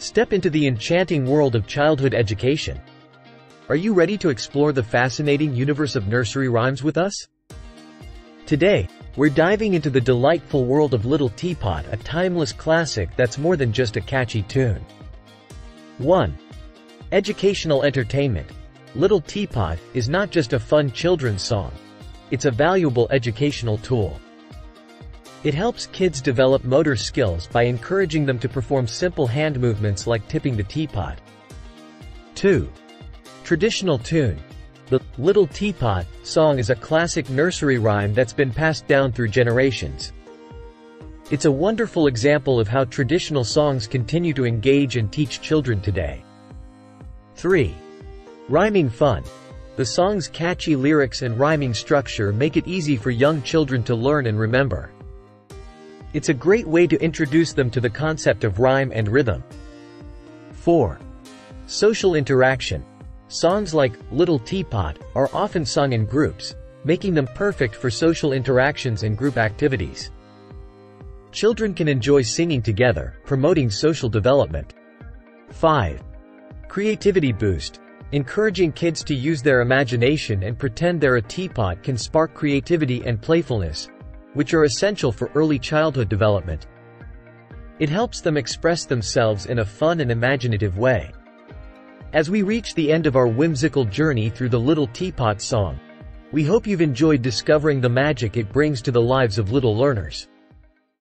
Step into the enchanting world of childhood education. Are you ready to explore the fascinating universe of nursery rhymes with us? Today, we're diving into the delightful world of Little Teapot, a timeless classic that's more than just a catchy tune. 1. Educational entertainment. Little Teapot is not just a fun children's song. It's a valuable educational tool. It helps kids develop motor skills by encouraging them to perform simple hand movements like tipping the teapot. 2. Traditional tune. The Little Teapot song is a classic nursery rhyme that's been passed down through generations. It's a wonderful example of how traditional songs continue to engage and teach children today. 3. Rhyming fun. The song's catchy lyrics and rhyming structure make it easy for young children to learn and remember. It's a great way to introduce them to the concept of rhyme and rhythm. 4. Social interaction. Songs like Little Teapot are often sung in groups, making them perfect for social interactions and group activities. Children can enjoy singing together, promoting social development. 5. Creativity boost. Encouraging kids to use their imagination and pretend they're a teapot can spark creativity and playfulness, which are essential for early childhood development. It helps them express themselves in a fun and imaginative way. As we reach the end of our whimsical journey through the Little Teapot song, we hope you've enjoyed discovering the magic it brings to the lives of little learners.